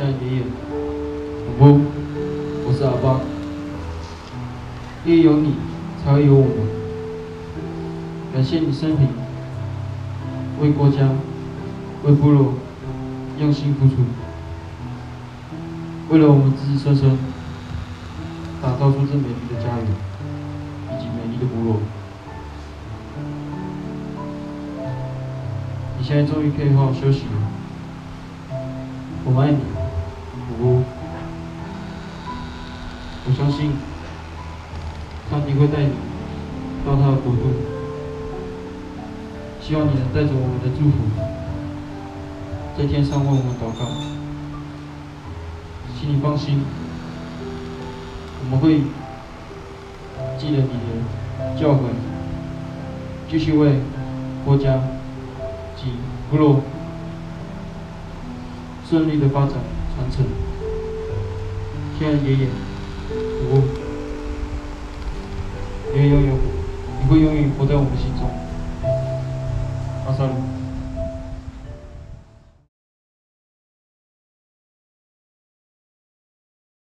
亲爱的爷爷，我不，我是阿爸。因为有你，才会有我们。感谢你生平为国家、为部落用心付出，为了我们子子孙孙打造出这美丽的家园以及美丽的部落。你现在终于可以好好休息了，我爱你，我相信，上帝会带你到他的国度，希望你能带着我们的祝福，在天上为我们祷告。请你放心，我们会记得你的教诲，继续为国家。及部落顺利的发展传承。亲爱的爷爷，我，你会永远，你会永远活在我们心中。阿萨鲁。